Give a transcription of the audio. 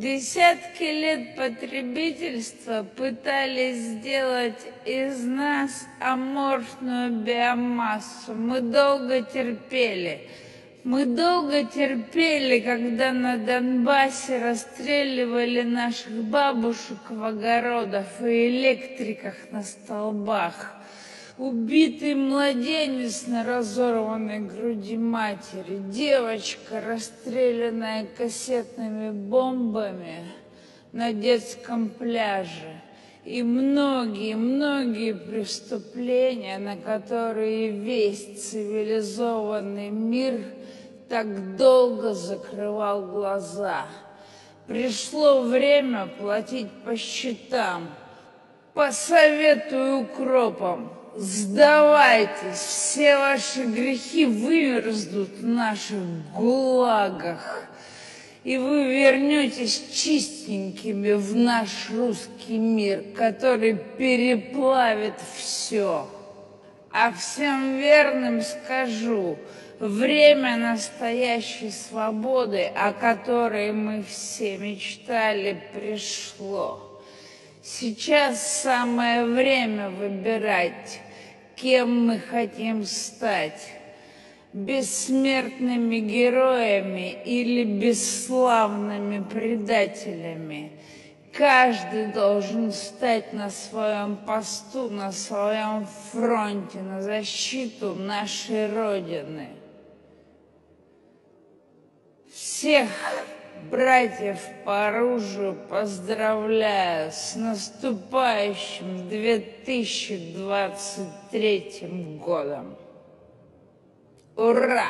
Десятки лет потребительства пытались сделать из нас аморфную биомассу. Мы долго терпели. Мы долго терпели, когда на Донбассе расстреливали наших бабушек в огородах и электриках на столбах. Убитый младенец на разорванной груди матери, девочка, расстрелянная кассетными бомбами на детском пляже и многие-многие преступления, на которые весь цивилизованный мир так долго закрывал глаза. Пришло время платить по счетам. Посоветую укропам – Сдавайтесь, все ваши грехи вымерзнут в наших гулагах, и вы вернетесь чистенькими в наш русский мир, который переплавит все. А всем верным скажу, время настоящей свободы, о которой мы все мечтали, пришло. Сейчас самое время выбирать, кем мы хотим стать. Бессмертными героями или бесславными предателями. Каждый должен стать на своем посту, на своем фронте, на защиту нашей Родины. Всех братьев по оружию поздравляю с наступающим 2023 годом. Ура!